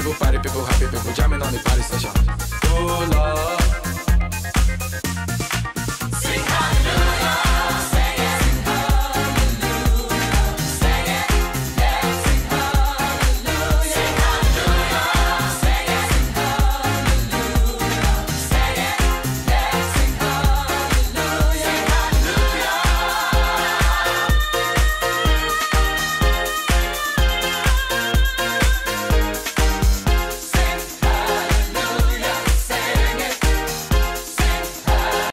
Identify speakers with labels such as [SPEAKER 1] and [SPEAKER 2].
[SPEAKER 1] People party, people happy, people jamming on the party session.